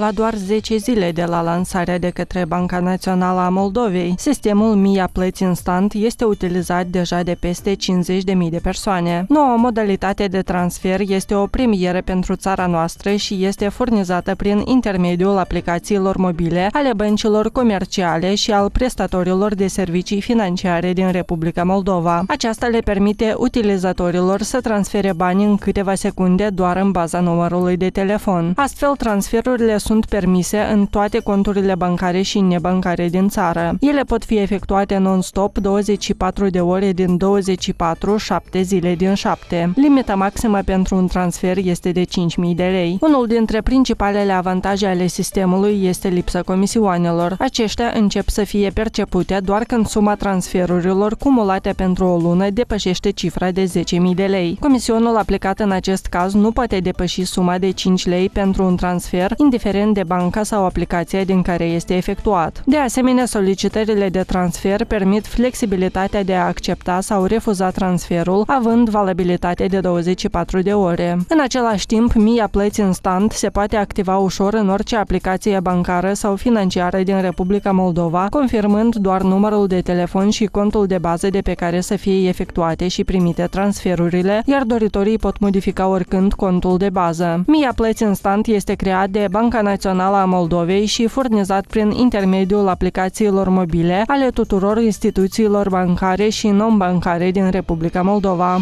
La doar 10 zile de la lansarea de către Banca Națională a Moldovei, sistemul MIA Plăți Instant este utilizat deja de peste 50.000 de persoane. Noua modalitate de transfer este o premieră pentru țara noastră și este furnizată prin intermediul aplicațiilor mobile ale băncilor comerciale și al prestatorilor de servicii financiare din Republica Moldova. Aceasta le permite utilizatorilor să transfere bani în câteva secunde doar în baza numărului de telefon. Astfel, transferurile sunt permise în toate conturile bancare și nebancare din țară. Ele pot fi efectuate non-stop 24 de ore din 24, 7 zile din 7. Limita maximă pentru un transfer este de 5.000 de lei. Unul dintre principalele avantaje ale sistemului este lipsa comisioanelor. Aceștia încep să fie percepute doar când suma transferurilor cumulate pentru o lună depășește cifra de 10.000 de lei. Comisionul aplicat în acest caz nu poate depăși suma de 5 lei pentru un transfer, indiferent de banca sau aplicația din care este efectuat. De asemenea, solicitările de transfer permit flexibilitatea de a accepta sau refuza transferul, având valabilitate de 24 de ore. În același timp, MIA plăți instant se poate activa ușor în orice aplicație bancară sau financiară din Republica Moldova, confirmând doar numărul de telefon și contul de bază de pe care să fie efectuate și primite transferurile, iar doritorii pot modifica oricând contul de bază. MIA plăți instant este creat de Banca Națională a Moldovei și furnizat prin intermediul aplicațiilor mobile ale tuturor instituțiilor bancare și non-bancare din Republica Moldova.